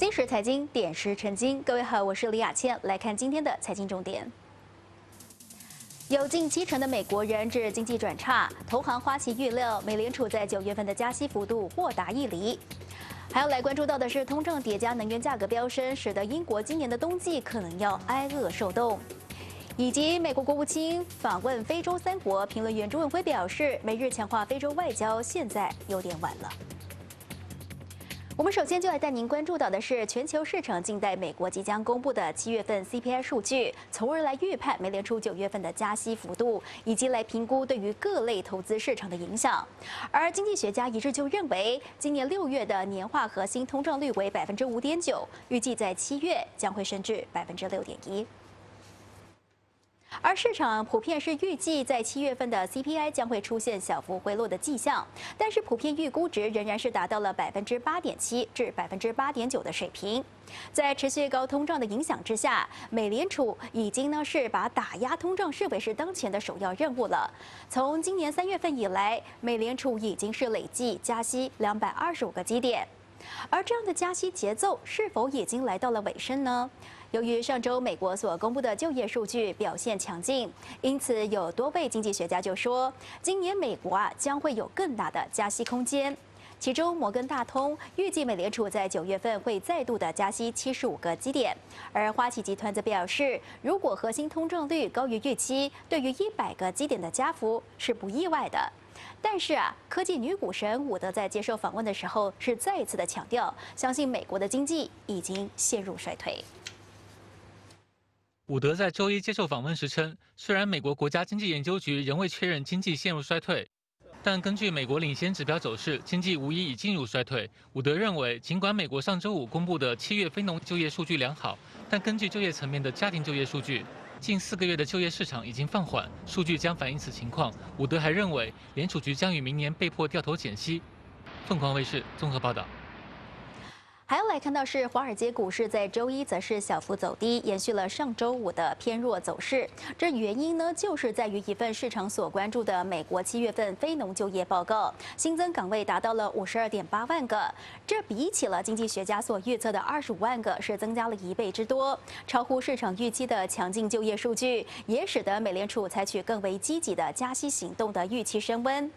金石财经点石成金，各位好，我是李雅倩，来看今天的财经重点。有近七成的美国人指经济转差，投行花旗预料美联储在九月份的加息幅度或达一厘。还要来关注到的是，通胀叠加能源价格飙升，使得英国今年的冬季可能要挨饿受冻。以及美国国务卿访问非洲三国，评论员朱文辉表示，美日强化非洲外交现在有点晚了。我们首先就来带您关注到的是全球市场静待美国即将公布的七月份 CPI 数据，从而来预判美联储九月份的加息幅度，以及来评估对于各类投资市场的影响。而经济学家一致就认为，今年六月的年化核心通胀率为百分之五点九，预计在七月将会升至百分之六点一。而市场普遍是预计在七月份的 CPI 将会出现小幅回落的迹象，但是普遍预估值仍然是达到了百分之八点七至百分之八点九的水平。在持续高通胀的影响之下，美联储已经呢是把打压通胀视为是当前的首要任务了。从今年三月份以来，美联储已经是累计加息两百二十五个基点，而这样的加息节奏是否已经来到了尾声呢？由于上周美国所公布的就业数据表现强劲，因此有多位经济学家就说，今年美国啊将会有更大的加息空间。其中，摩根大通预计美联储在九月份会再度的加息七十五个基点，而花旗集团则表示，如果核心通胀率高于预期，对于一百个基点的加幅是不意外的。但是啊，科技女股神伍德在接受访问的时候是再一次的强调，相信美国的经济已经陷入衰退。伍德在周一接受访问时称，虽然美国国家经济研究局仍未确认经济陷入衰退，但根据美国领先指标走势，经济无疑已进入衰退。伍德认为，尽管美国上周五公布的七月非农就业数据良好，但根据就业层面的家庭就业数据，近四个月的就业市场已经放缓，数据将反映此情况。伍德还认为，联储局将于明年被迫掉头减息。凤凰卫视综合报道。还要来看到是华尔街股市在周一则是小幅走低，延续了上周五的偏弱走势。这原因呢，就是在于一份市场所关注的美国七月份非农就业报告，新增岗位达到了五十二点八万个，这比起了经济学家所预测的二十五万个是增加了一倍之多，超乎市场预期的强劲就业数据，也使得美联储采取更为积极的加息行动的预期升温。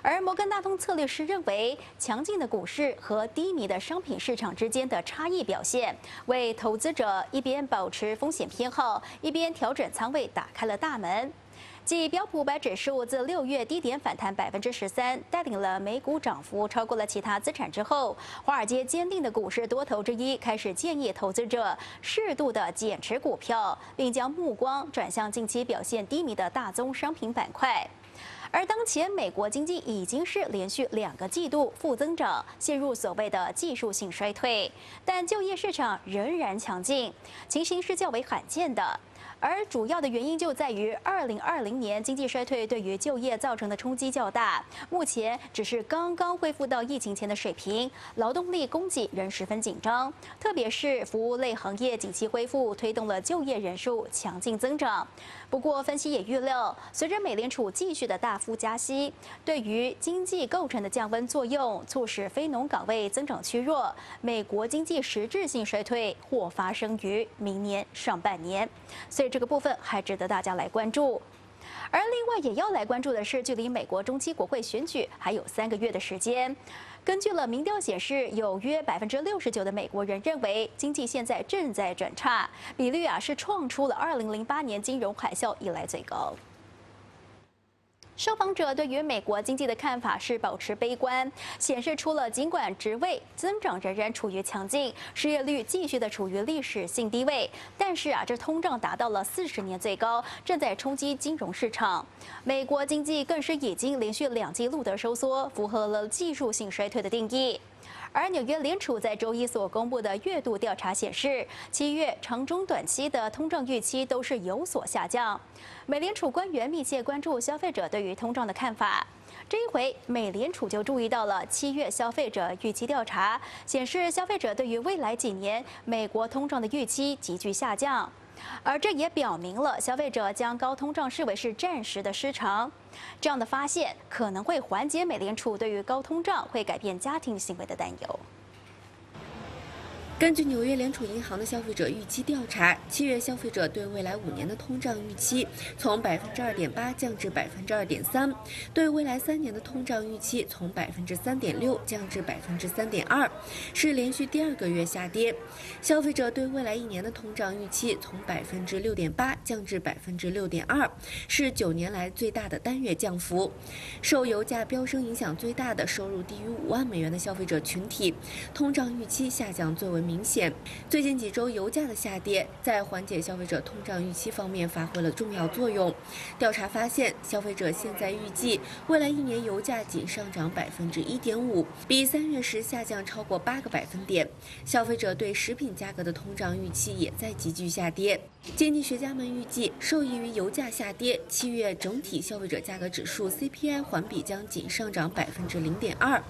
而摩根大通策略师认为，强劲的股市和低迷的商品市场。之间的差异表现，为投资者一边保持风险偏好，一边调整仓位打开了大门。继标普五百指数自六月低点反弹百分之十三，带领了美股涨幅超过了其他资产之后，华尔街坚定的股市多头之一开始建议投资者适度的减持股票，并将目光转向近期表现低迷的大宗商品板块。而当前美国经济已经是连续两个季度负增长，陷入所谓的技术性衰退，但就业市场仍然强劲，情形是较为罕见的。而主要的原因就在于，二零二零年经济衰退对于就业造成的冲击较大，目前只是刚刚恢复到疫情前的水平，劳动力供给仍十分紧张，特别是服务类行业景气恢复，推动了就业人数强劲增长。不过，分析也预料，随着美联储继续的大幅加息，对于经济构成的降温作用，促使非农岗位增长趋弱，美国经济实质性衰退或发生于明年上半年。所这个部分还值得大家来关注，而另外也要来关注的是，距离美国中期国会选举还有三个月的时间。根据了民调显示，有约百分之六十九的美国人认为经济现在正在转差，比率啊是创出了二零零八年金融海啸以来最高。受访者对于美国经济的看法是保持悲观，显示出了尽管职位增长仍然处于强劲，失业率继续的处于历史性低位，但是啊，这通胀达到了四十年最高，正在冲击金融市场。美国经济更是已经连续两季度的收缩，符合了技术性衰退的定义。而纽约联储在周一所公布的月度调查显示，七月长中短期的通胀预期都是有所下降。美联储官员密切关注消费者对于通胀的看法。这一回，美联储就注意到了七月消费者预期调查显示，消费者对于未来几年美国通胀的预期急剧下降。而这也表明了消费者将高通胀视为是暂时的失常，这样的发现可能会缓解美联储对于高通胀会改变家庭行为的担忧。根据纽约联储银行的消费者预期调查，七月消费者对未来五年的通胀预期从百分之二点八降至百分之二点三，对未来三年的通胀预期从百分之三点六降至百分之三点二，是连续第二个月下跌。消费者对未来一年的通胀预期从百分之六点八降至百分之六点二，是九年来最大的单月降幅。受油价飙升影响最大的收入低于五万美元的消费者群体，通胀预期下降最为。明显，最近几周油价的下跌在缓解消费者通胀预期方面发挥了重要作用。调查发现，消费者现在预计未来一年油价仅上涨百分之一点五，比三月时下降超过八个百分点。消费者对食品价格的通胀预期也在急剧下跌。经济学家们预计，受益于油价下跌，七月整体消费者价格指数 CPI 环比将仅上涨百分之零点二，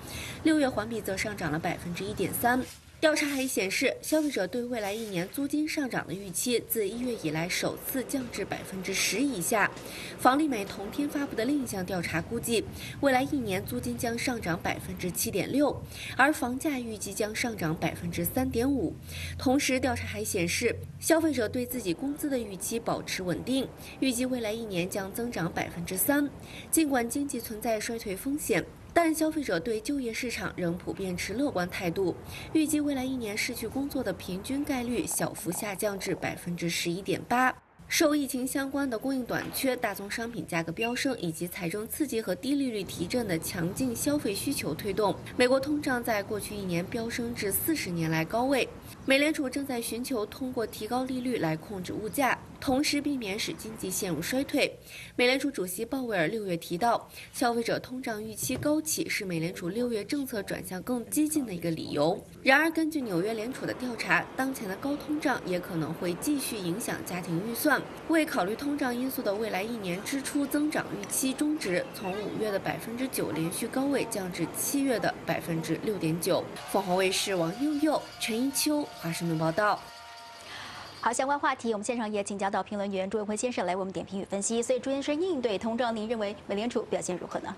六月环比则上涨了百分之一点三。调查还显示，消费者对未来一年租金上涨的预期自一月以来首次降至百分之十以下。房利美同天发布的另一项调查估计，未来一年租金将上涨百分之七点六，而房价预计将上涨百分之三点五。同时，调查还显示，消费者对自己工资的预期保持稳定，预计未来一年将增长百分之三。尽管经济存在衰退风险。但消费者对就业市场仍普遍持乐观态度，预计未来一年失去工作的平均概率小幅下降至百分之十一点八。受疫情相关的供应短缺、大宗商品价格飙升以及财政刺激和低利率提振的强劲消费需求推动，美国通胀在过去一年飙升至四十年来高位。美联储正在寻求通过提高利率来控制物价。同时避免使经济陷入衰退。美联储主席鲍威尔六月提到，消费者通胀预期高企是美联储六月政策转向更激进的一个理由。然而，根据纽约联储的调查，当前的高通胀也可能会继续影响家庭预算。未考虑通胀因素的未来一年支出增长预期中值，从五月的百分之九连续高位降至七月的百分之六点九。凤凰卫视王佑佑、陈一秋华盛顿报道。好，相关话题，我们现场也请教到评论员朱文辉先生来为我们点评与分析。所以朱先生应对通胀，您认为美联储表现如何呢？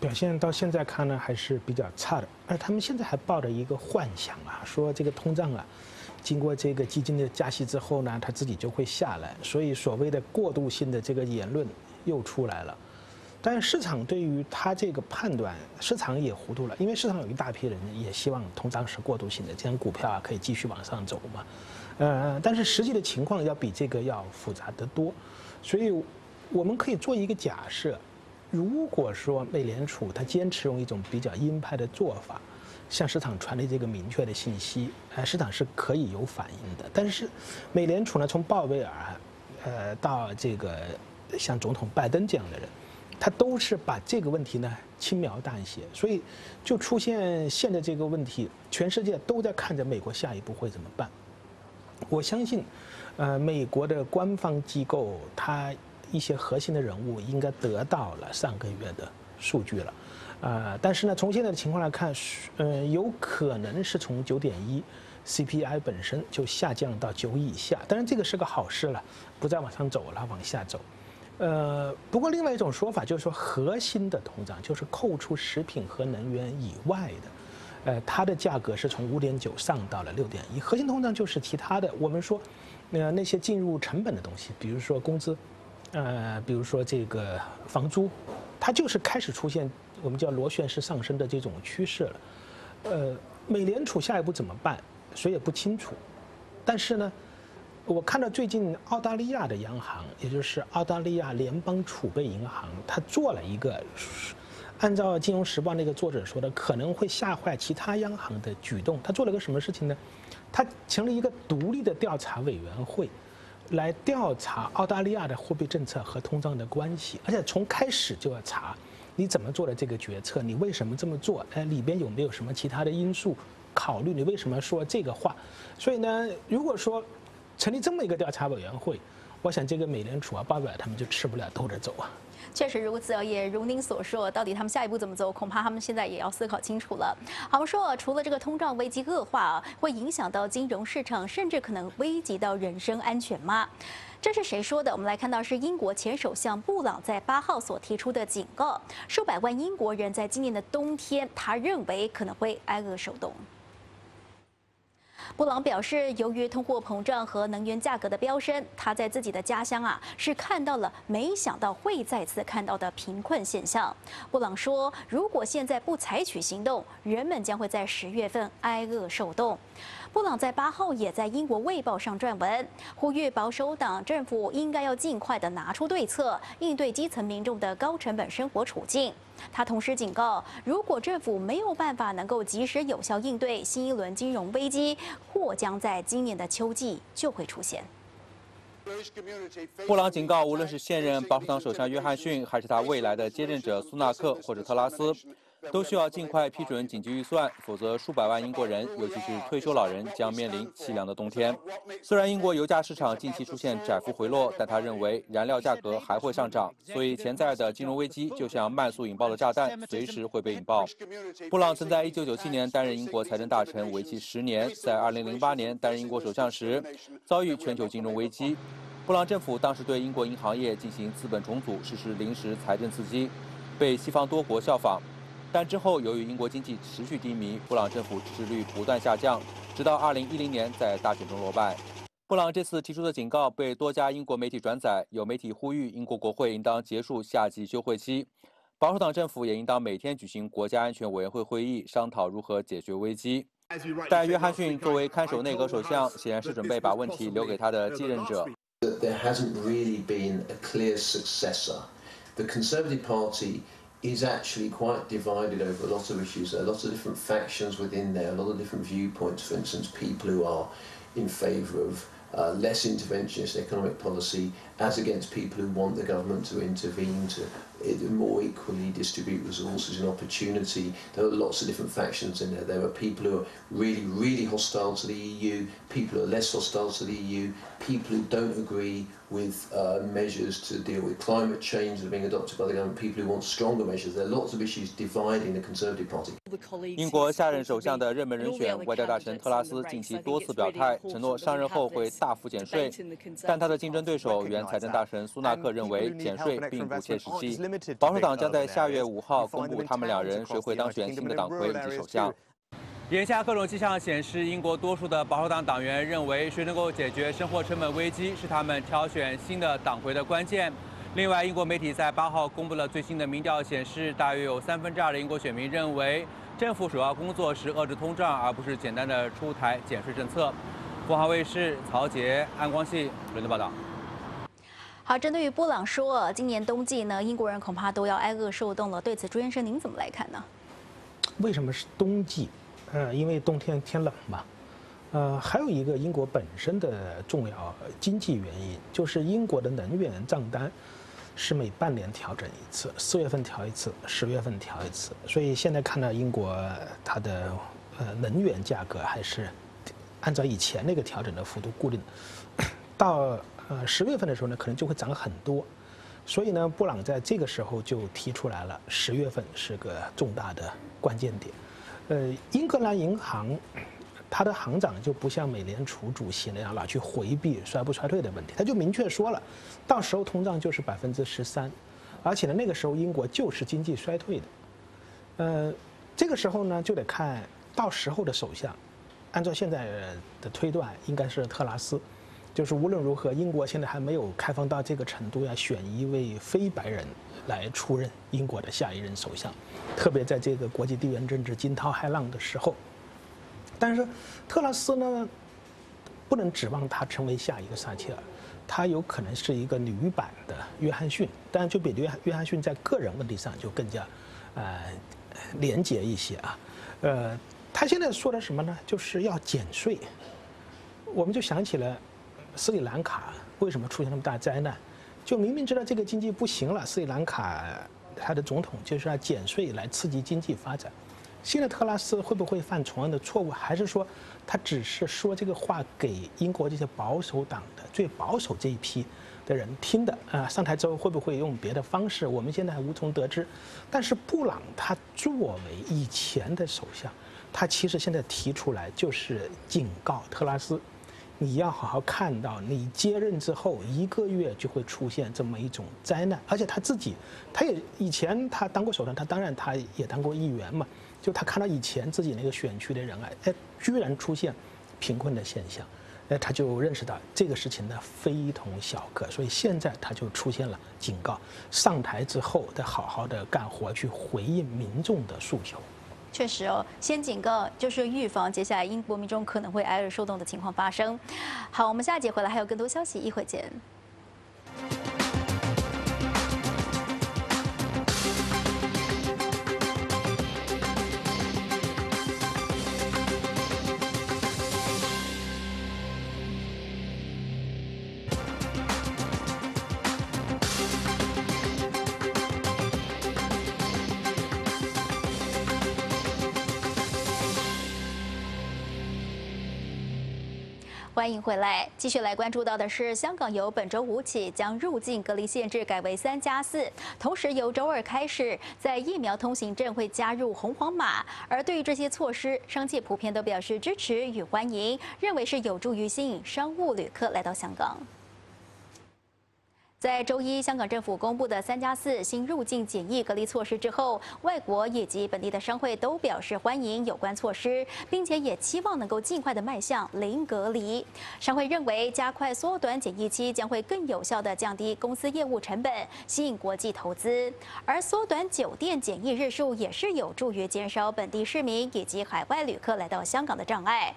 表现到现在看呢，还是比较差的。而他们现在还抱着一个幻想啊，说这个通胀啊，经过这个基金的加息之后呢，它自己就会下来。所以所谓的过渡性的这个言论又出来了。但市场对于他这个判断，市场也糊涂了，因为市场有一大批人也希望通胀是过渡性的，这样股票啊可以继续往上走嘛。呃，但是实际的情况要比这个要复杂得多，所以我们可以做一个假设：如果说美联储它坚持用一种比较鹰派的做法，向市场传递这个明确的信息，呃，市场是可以有反应的。但是美联储呢，从鲍威尔，呃，到这个像总统拜登这样的人，他都是把这个问题呢轻描淡写，所以就出现现在这个问题，全世界都在看着美国下一步会怎么办。我相信，呃，美国的官方机构，它一些核心的人物应该得到了上个月的数据了，呃，但是呢，从现在的情况来看，呃，有可能是从九点一 CPI 本身就下降到九以下，当然这个是个好事了，不再往上走了，往下走。呃，不过另外一种说法就是说，核心的通胀就是扣除食品和能源以外的。呃，它的价格是从五点九上到了六点一，核心通胀就是其他的。我们说，呃，那些进入成本的东西，比如说工资，呃，比如说这个房租，它就是开始出现我们叫螺旋式上升的这种趋势了。呃，美联储下一步怎么办，谁也不清楚。但是呢，我看到最近澳大利亚的央行，也就是澳大利亚联邦储备银行，它做了一个。按照《金融时报》那个作者说的，可能会吓坏其他央行的举动。他做了个什么事情呢？他成立一个独立的调查委员会，来调查澳大利亚的货币政策和通胀的关系，而且从开始就要查你怎么做的这个决策，你为什么这么做？哎，里边有没有什么其他的因素考虑？你为什么说这个话？所以呢，如果说成立这么一个调查委员会，我想这个美联储啊、鲍威尔他们就吃不了兜着走啊。确实如此，也如您所说，到底他们下一步怎么走，恐怕他们现在也要思考清楚了。好，说，除了这个通胀危机恶化，会影响到金融市场，甚至可能危及到人身安全吗？这是谁说的？我们来看到是英国前首相布朗在八号所提出的警告，数百万英国人在今年的冬天，他认为可能会挨饿受冻。布朗表示，由于通货膨胀和能源价格的飙升，他在自己的家乡啊是看到了没想到会再次看到的贫困现象。布朗说，如果现在不采取行动，人们将会在十月份挨饿受冻。布朗在八号也在英国《卫报》上撰文，呼吁保守党政府应该要尽快的拿出对策，应对基层民众的高成本生活处境。他同时警告，如果政府没有办法能够及时有效应对新一轮金融危机，或将在今年的秋季就会出现。布朗警告，无论是现任保守党首相约翰逊，还是他未来的接任者苏纳克或者特拉斯。都需要尽快批准紧急预算，否则数百万英国人，尤其是退休老人，将面临凄凉的冬天。虽然英国油价市场近期出现窄幅回落，但他认为燃料价格还会上涨，所以潜在的金融危机就像慢速引爆的炸弹，随时会被引爆。布朗曾在1997年担任英国财政大臣，为期十年，在2008年担任英国首相时，遭遇全球金融危机。布朗政府当时对英国银行业进行资本重组，实施临时财政刺激，被西方多国效仿。但之后，由于英国经济持续低迷，布朗政府支持率不断下降，直到2010年在大选中落败。布朗这次提出的警告被多家英国媒体转载，有媒体呼吁英国国会应当结束夏季休会期，保守党政府也应当每天举行国家安全委员会会议，商讨如何解决危机。但约翰逊作为看守内阁首相，显然是准备把问题留给他的继任者。hasn't really been a clear successor. The Conservative Party. Is actually quite divided over a lot of issues. There are lots of different factions within there, a lot of different viewpoints. For instance, people who are in favour of uh, less interventionist economic policy as against people who want the government to intervene to more equally distribute resources and opportunity. There are lots of different factions in there. There are people who are really, really hostile to the EU, people who are less hostile to the EU, people who don't agree with uh, measures to deal with climate change that are being adopted by the government, people who want stronger measures. There are lots of issues dividing the Conservative Party. 英国下任首相的热门人选外交大臣特拉斯近期多次表态，承诺上任后会大幅减税，但他的竞争对手原财政大臣苏纳克认为减税并不切实际。保守党将在下月五号公布他们两人谁会当选新的党魁以及首相。眼下各种迹象显示，英国多数的保守党党员认为，谁能够解决生活成本危机是他们挑选新的党魁的关键。另外，英国媒体在八号公布了最新的民调，显示大约有三分之二的英国选民认为，政府首要工作是遏制通胀，而不是简单的出台减税政策。富豪卫视曹杰、安光系伦敦报道。好，针对于布朗说，今年冬季呢，英国人恐怕都要挨饿受冻了。对此，朱先生您怎么来看呢？为什么是冬季？呃，因为冬天天冷嘛。呃，还有一个英国本身的重要经济原因，就是英国的能源账单是每半年调整一次，四月份调一次，十月份调一次。所以现在看到英国它的呃能源价格还是按照以前那个调整的幅度固定，到。呃，十月份的时候呢，可能就会涨很多，所以呢，布朗在这个时候就提出来了，十月份是个重大的关键点。呃，英格兰银行，它的行长就不像美联储主席那样老去回避衰不衰退的问题，他就明确说了，到时候通胀就是百分之十三，而且呢，那个时候英国就是经济衰退的。呃，这个时候呢，就得看到时候的首相，按照现在的推断，应该是特拉斯。就是无论如何，英国现在还没有开放到这个程度，要选一位非白人来出任英国的下一任首相，特别在这个国际地缘政治惊涛骇浪的时候。但是特拉斯呢，不能指望他成为下一个撒切尔，他有可能是一个女版的约翰逊，但就比约约翰逊在个人问题上就更加，呃，廉洁一些啊。呃，他现在说的什么呢？就是要减税，我们就想起了。斯里兰卡为什么出现那么大灾难？就明明知道这个经济不行了，斯里兰卡他的总统就是要减税来刺激经济发展。现在特拉斯会不会犯同样的错误？还是说他只是说这个话给英国这些保守党的最保守这一批的人听的？啊，上台之后会不会用别的方式？我们现在还无从得知。但是布朗他作为以前的首相，他其实现在提出来就是警告特拉斯。你要好好看到，你接任之后一个月就会出现这么一种灾难，而且他自己，他也以前他当过首相，他当然他也当过议员嘛，就他看到以前自己那个选区的人啊，哎，居然出现贫困的现象。那他就认识到这个事情呢非同小可，所以现在他就出现了警告：上台之后得好好的干活，去回应民众的诉求。确实哦，先警告就是预防接下来英国民众可能会挨饿受冻的情况发生。好，我们下节回来还有更多消息，一会见。欢迎回来，继续来关注到的是，香港由本周五起将入境隔离限制改为三加四，同时由周二开始，在疫苗通行证会加入红黄码。而对于这些措施，商界普遍都表示支持与欢迎，认为是有助于吸引商务旅客来到香港。在周一，香港政府公布的三加四新入境检疫隔离措施之后，外国以及本地的商会都表示欢迎有关措施，并且也期望能够尽快的迈向零隔离。商会认为，加快缩短检疫期将会更有效的降低公司业务成本，吸引国际投资。而缩短酒店检疫日数也是有助于减少本地市民以及海外旅客来到香港的障碍。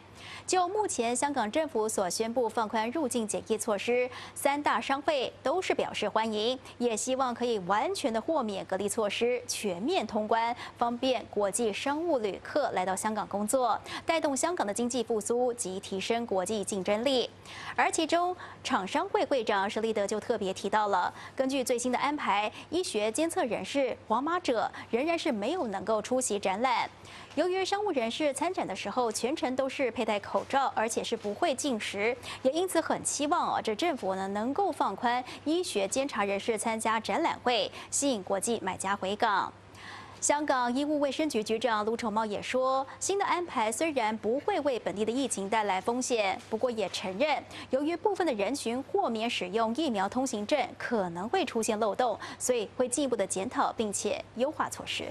就目前香港政府所宣布放宽入境检疫措施，三大商会都是表示欢迎，也希望可以完全的豁免隔离措施，全面通关，方便国际商务旅客来到香港工作，带动香港的经济复苏及提升国际竞争力。而其中厂商会会长施立德就特别提到了，根据最新的安排，医学监测人士、黄码者仍然是没有能够出席展览。由于商务人士参展的时候全程都是佩戴口罩，而且是不会进食，也因此很期望啊，这政府呢能够放宽医学监察人士参加展览会，吸引国际买家回港。香港医务卫生局局长卢宠茂也说，新的安排虽然不会为本地的疫情带来风险，不过也承认，由于部分的人群豁免使用疫苗通行证，可能会出现漏洞，所以会进一步的检讨并且优化措施。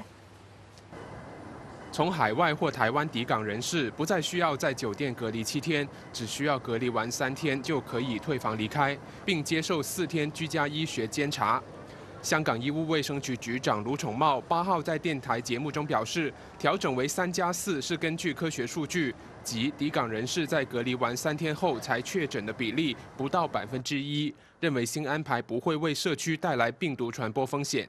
从海外或台湾抵港人士不再需要在酒店隔离七天，只需要隔离完三天就可以退房离开，并接受四天居家医学监察。香港医务卫生局局长卢宠茂八号在电台节目中表示，调整为三加四是根据科学数据，即抵港人士在隔离完三天后才确诊的比例不到百分之一，认为新安排不会为社区带来病毒传播风险。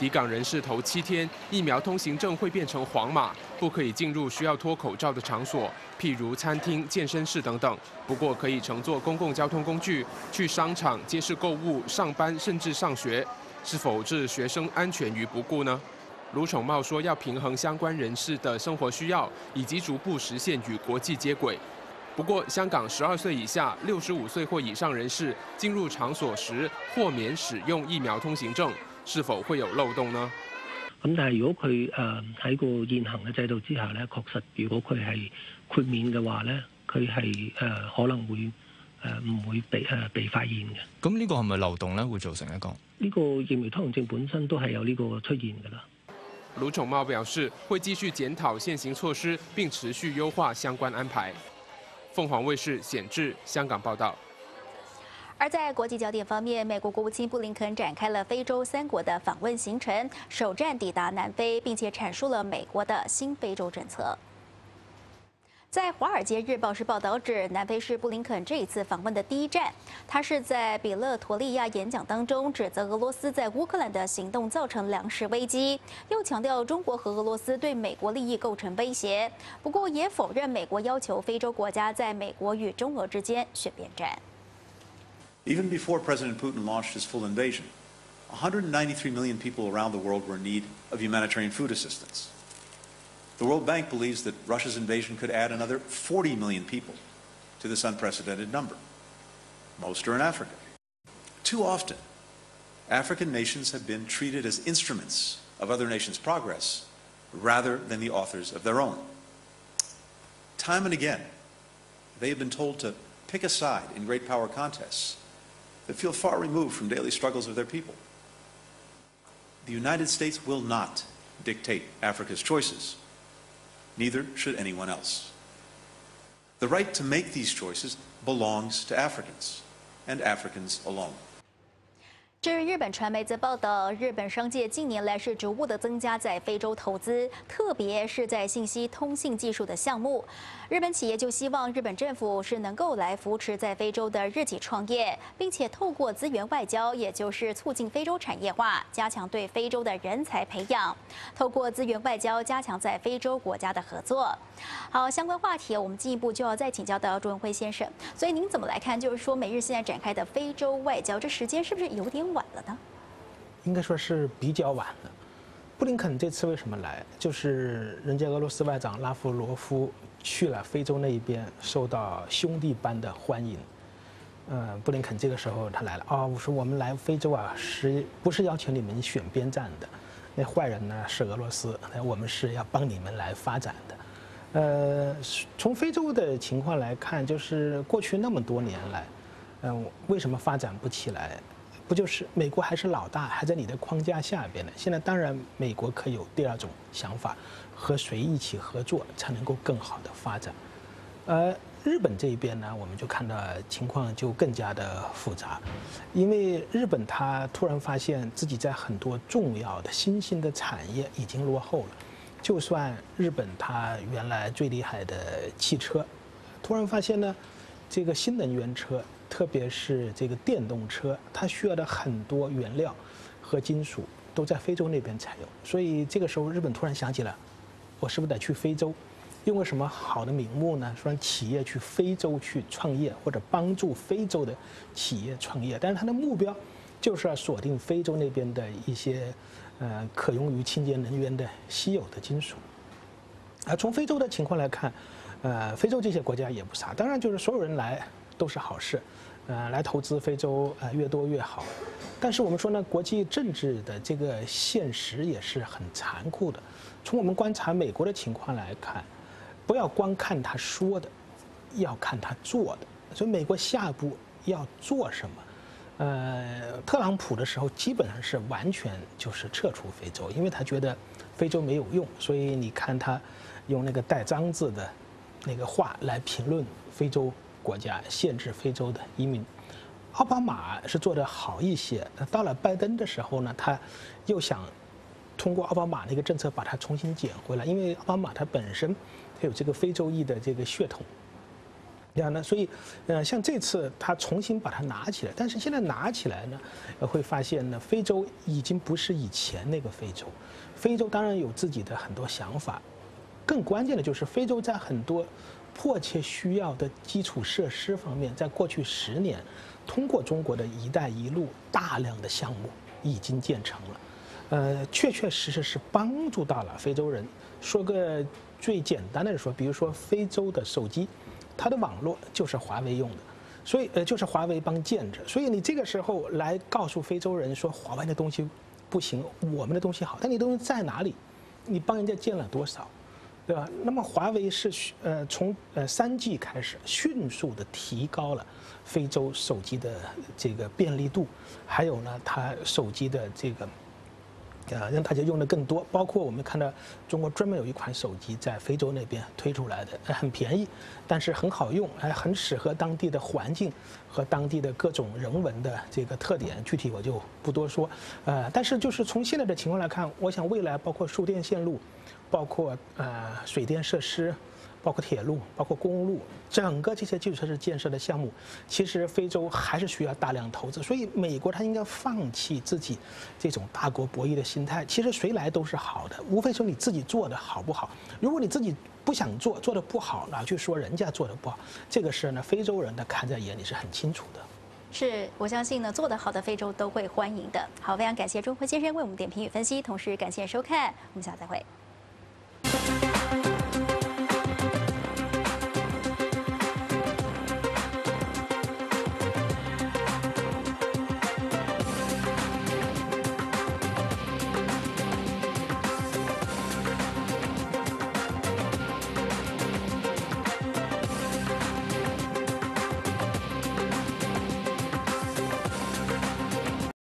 抵港人士头七天疫苗通行证会变成黄码，不可以进入需要脱口罩的场所，譬如餐厅、健身室等等。不过可以乘坐公共交通工具去商场、街市购物、上班甚至上学，是否置学生安全于不顾呢？卢宠茂说要平衡相关人士的生活需要，以及逐步实现与国际接轨。不过香港十二岁以下、六十五岁或以上人士进入场所时，豁免使用疫苗通行证。是否會有漏洞呢？咁但係如果佢誒喺個現行嘅制度之下咧，確實如果佢係豁免嘅話咧，佢係誒可能會誒唔會被誒被發現嘅。咁呢個係咪漏洞咧？會造成一個呢個疫苗通行證本身都係有呢個出現㗎啦。盧寵茂表示會繼續檢討現行措施，並持續優化相關安排。鳳凰衛視顯志香港報道。而在国际焦点方面，美国国务卿布林肯展开了非洲三国的访问行程，首站抵达南非，并且阐述了美国的新非洲政策。在《华尔街日报》是报道指，南非是布林肯这一次访问的第一站。他是在比勒陀利亚演讲当中，指责俄罗斯在乌克兰的行动造成粮食危机，又强调中国和俄罗斯对美国利益构成威胁。不过，也否认美国要求非洲国家在美国与中俄之间选边站。Even before President Putin launched his full invasion, 193 million people around the world were in need of humanitarian food assistance. The World Bank believes that Russia's invasion could add another 40 million people to this unprecedented number. Most are in Africa. Too often, African nations have been treated as instruments of other nations' progress rather than the authors of their own. Time and again, they have been told to pick a side in great power contests that feel far removed from daily struggles of their people. The United States will not dictate Africa's choices. Neither should anyone else. The right to make these choices belongs to Africans, and Africans alone. 至于日本传媒则报道，日本商界近年来是逐步的增加在非洲投资，特别是在信息通信技术的项目。日本企业就希望日本政府是能够来扶持在非洲的日企创业，并且透过资源外交，也就是促进非洲产业化，加强对非洲的人才培养，透过资源外交加强在非洲国家的合作。好，相关话题我们进一步就要再请教到朱文辉先生。所以您怎么来看？就是说美日现在展开的非洲外交，这时间是不是有点？晚了呢，应该说是比较晚了。布林肯这次为什么来？就是人家俄罗斯外长拉夫罗夫去了非洲那一边，受到兄弟般的欢迎。嗯，布林肯这个时候他来了啊，我说我们来非洲啊，是不是要求你们选边站的？那坏人呢是俄罗斯，那我们是要帮你们来发展的。呃，从非洲的情况来看，就是过去那么多年来，嗯，为什么发展不起来？不就是美国还是老大，还在你的框架下边呢？现在当然美国可有第二种想法，和谁一起合作才能够更好的发展。而日本这一边呢，我们就看到情况就更加的复杂，因为日本它突然发现自己在很多重要的新兴的产业已经落后了。就算日本它原来最厉害的汽车，突然发现呢，这个新能源车。特别是这个电动车，它需要的很多原料和金属都在非洲那边采用，所以这个时候日本突然想起了，我是不是得去非洲？用个什么好的名目呢？说让企业去非洲去创业，或者帮助非洲的企业创业。但是它的目标就是要锁定非洲那边的一些呃可用于清洁能源的稀有的金属。而从非洲的情况来看，呃，非洲这些国家也不傻，当然就是所有人来都是好事。呃，来投资非洲，呃，越多越好。但是我们说呢，国际政治的这个现实也是很残酷的。从我们观察美国的情况来看，不要光看他说的，要看他做的。所以美国下一步要做什么？呃，特朗普的时候基本上是完全就是撤出非洲，因为他觉得非洲没有用。所以你看他用那个带脏字的那个话来评论非洲。国家限制非洲的移民，奥巴马是做的好一些。那到了拜登的时候呢，他又想通过奥巴马那个政策把它重新捡回来，因为奥巴马他本身他有这个非洲裔的这个血统。这样呢，所以呃，像这次他重新把它拿起来，但是现在拿起来呢，会发现呢，非洲已经不是以前那个非洲。非洲当然有自己的很多想法，更关键的就是非洲在很多。迫切需要的基础设施方面，在过去十年，通过中国的一带一路，大量的项目已经建成了，呃，确确实实是帮助到了非洲人。说个最简单的说，比如说非洲的手机，它的网络就是华为用的，所以呃，就是华为帮建着。所以你这个时候来告诉非洲人说华为的东西不行，我们的东西好，但你东西在哪里？你帮人家建了多少？对吧？那么华为是呃从呃三 G 开始迅速的提高了非洲手机的这个便利度，还有呢，它手机的这个呃让大家用的更多。包括我们看到中国专门有一款手机在非洲那边推出来的，很便宜，但是很好用，还很适合当地的环境和当地的各种人文的这个特点。具体我就不多说。呃，但是就是从现在的情况来看，我想未来包括输电线路。包括呃水电设施，包括铁路、包括公路，整个这些基础设施建设的项目，其实非洲还是需要大量投资。所以美国它应该放弃自己这种大国博弈的心态。其实谁来都是好的，无非说你自己做的好不好。如果你自己不想做，做的不好，老去说人家做的不好，这个事呢，非洲人他看在眼里是很清楚的。是我相信呢，做得好的非洲都会欢迎的。好，非常感谢钟辉先生为我们点评与分析，同时感谢收看，我们下次再会。